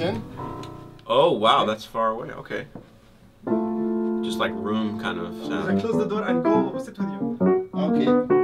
in. Oh wow, that's far away. Okay. Just like room kind of I close the door and go sit with you. Okay.